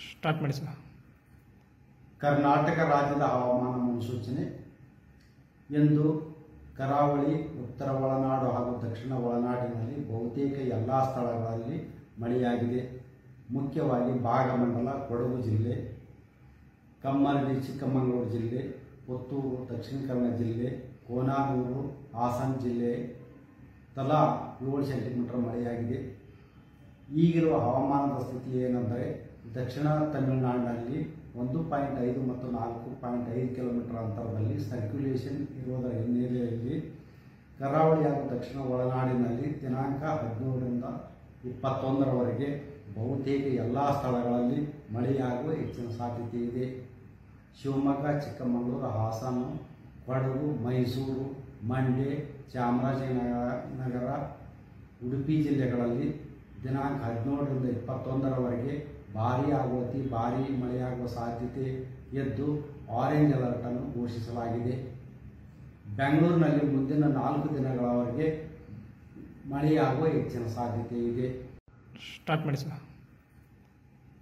Start ಮಾಡಿ sir. Karnataka ರಾಜ್ಯದ ಹವಾಮಾನ ಮುನ್ಸೂಚನೆ. ಎಂದು ಕರಾವಳಿ, ಉತ್ತರ ಒಳನಾಡು ಹಾಗೂ ದಕ್ಷಿಣ ಒಳನಾಡಿನಲ್ಲಿ ಬಹುತೇಕ ಎಲ್ಲ ಸ್ಥಳಗಳಲ್ಲಿ ಮಳೆಯಾಗಿದೆ. ಮುಖ್ಯವಾಗಿ ಭಾಗಮಂಡಲ, ಕೊಡಗು ಜಿಲ್ಲೆ ಕಮ್ಮರಡಿ ಚಿಕ್ಕಮಗಳೂರು ಜಿಲ್ಲೆ, ಪುತ್ತೂರು, ದಕ್ಷಿಣ ಕನ್ನಡ ಜಿಲ್ಲೆ ಕೋನಾನೂರು ಹಾಸನ ಜಿಲ್ಲೆ ತಲಾ ಏಳು ಸೆಂಟಿಮೀಟರ್ ಮಳೆಯಾಗಿದೆ. ಈಗಿರುವ ಹವಾಮಾನದ ಸ್ಥಿತಿ ಏನೆಂದರೆ ದಕ್ಷಿಣ ತಮಿಳುನಾಡಿನಲ್ಲಿ ಒಂದು ಪಾಯಿಂಟ್ ಐದು ಮತ್ತು ನಾಲ್ಕು ಪಾಯಿಂಟ್ ಐದು ಕಿಲೋಮೀಟರ್ ಅಂತರದಲ್ಲಿ ಸರ್ಕ್ಯುಲೇಷನ್ ಇರುವುದರ ಹಿನ್ನೆಲೆಯಲ್ಲಿ ಕರಾವಳಿ ಹಾಗೂ ದಕ್ಷಿಣ ಒಳನಾಡಿನಲ್ಲಿ ದಿನಾಂಕ ಹದಿನೇಳರಿಂದ ಇಪ್ಪತ್ತೊಂದರವರೆಗೆ ಬಹುತೇಕ ಎಲ್ಲ ಸ್ಥಳಗಳಲ್ಲಿ ಮಳೆಯಾಗುವ ಹೆಚ್ಚಿನ ಸಾಧ್ಯತೆ ಇದೆ. ಶಿವಮೊಗ್ಗ, ಚಿಕ್ಕಮಗಳೂರು, ಹಾಸನ, ಕೊಡಗು, ಮೈಸೂರು, ಮಂಡ್ಯ, ಚಾಮರಾಜನಗರ ನಗರ ಉಡುಪಿ ಜಿಲ್ಲೆಗಳಲ್ಲಿ ದಿನಾಂಕ ಹದಿನೇಳರಿಂದ ಇಪ್ಪತ್ತೊಂದರವರೆಗೆ ಭಾರೀ ಆಗುವ ಅತಿ ಭಾರೀ ಮಳೆಯಾಗುವ ಸಾಧ್ಯತೆ ಎದ್ದು ಆರೆಂಜ್ ಅಲರ್ಟನ್ನು ಘೋಷಿಸಲಾಗಿದೆ. ಬೆಂಗಳೂರಿನಲ್ಲಿ ಮುಂದಿನ ನಾಲ್ಕು ದಿನಗಳವರೆಗೆ ಮಳೆಯಾಗುವ ಹೆಚ್ಚಿನ ಸಾಧ್ಯತೆ ಇದೆ. ಸ್ಟಾರ್ಟ್ ಮಾಡಿ ಸರ್.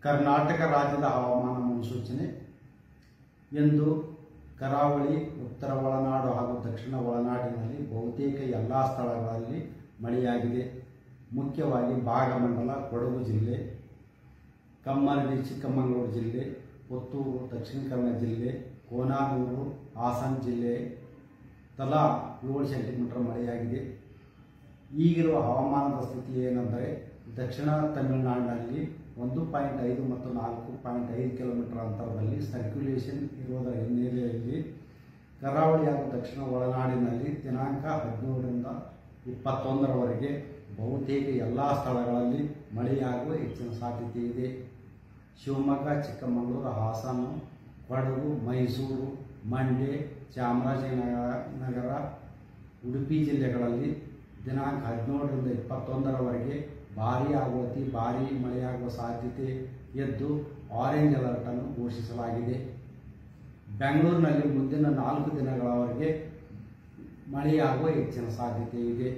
ಕರ್ನಾಟಕ ರಾಜ್ಯದ ಹವಾಮಾನ ಮುನ್ಸೂಚನೆ. ಎಂದು ಕರಾವಳಿ ಉತ್ತರ ಒಳನಾಡು ಹಾಗೂ ದಕ್ಷಿಣ ಒಳನಾಡಿನಲ್ಲಿ ಬಹುತೇಕ ಎಲ್ಲ ಸ್ಥಳಗಳಲ್ಲಿ ಮಳೆಯಾಗಿದೆ. ಮುಖ್ಯವಾಗಿ ಭಾಗಮಂಡಲ ಕೊಡಗು ಜಿಲ್ಲೆ. ಕಮ್ಮರಡಿ ಚಿಕ್ಕಮಗಳೂರು ಜಿಲ್ಲೆ, ಪುತ್ತೂರು, ದಕ್ಷಿಣ ಕನ್ನಡ ಜಿಲ್ಲೆ ಕೋನಾನೂರು ಹಾಸನ ಜಿಲ್ಲೆ, ತಲಾ ಏಳು ಸೆಂಟಿಮೀಟರ್ ಮಳೆಯಾಗಿದೆ. ಈಗಿರುವ ಹವಾಮಾನದ ಸ್ಥಿತಿ ಏನೆಂದರೆ, ದಕ್ಷಿಣ ತಮಿಳುನಾಡಿನಲ್ಲಿ ಒಂದು ಪಾಯಿಂಟ್ ಐದು ಮತ್ತು ನಾಲ್ಕು ಪಾಯಿಂಟ್ ಐದು ಕಿಲೋಮೀಟರ್ ಅಂತರದಲ್ಲಿ ಸರ್ಕ್ಯುಲೇಷನ್ ಇರುವುದರ ಹಿನ್ನೆಲೆಯಲ್ಲಿ ಕರಾವಳಿ ಹಾಗೂ ದಕ್ಷಿಣ ಒಳನಾಡಿನಲ್ಲಿ ದಿನಾಂಕ ಹದಿನೇಳರಿಂದ ಇಪ್ಪತ್ತೊಂದರವರೆಗೆ ಬಹುತೇಕ ಎಲ್ಲ ಸ್ಥಳಗಳಲ್ಲಿ ಮಳೆಯಾಗುವ ಹೆಚ್ಚಿನ ಸಾಧ್ಯತೆ ಇದೆ. ಶಿವಮೊಗ್ಗ, ಚಿಕ್ಕಮಗಳೂರು, ಹಾಸನ, ಕೊಡಗು, ಮೈಸೂರು, ಮಂಡ್ಯ, ಚಾಮರಾಜನಗರ ನಗರ ಉಡುಪಿ ಜಿಲ್ಲೆಗಳಲ್ಲಿ ದಿನಾಂಕ ಹದಿನೇಳರಿಂದ ಇಪ್ಪತ್ತೊಂದರವರೆಗೆ ಭಾರೀ ಆಗುವ ಅತಿ ಭಾರೀ ಮಳೆಯಾಗುವ ಸಾಧ್ಯತೆ ಎದ್ದು ಆರೆಂಜ್ ಅಲರ್ಟನ್ನು ಘೋಷಿಸಲಾಗಿದೆ. ಬೆಂಗಳೂರಿನಲ್ಲಿ ಮುಂದಿನ ನಾಲ್ಕು ದಿನಗಳವರೆಗೆ ಮಳೆಯಾಗುವ ಹೆಚ್ಚಿನ ಸಾಧ್ಯತೆ ಇದೆ.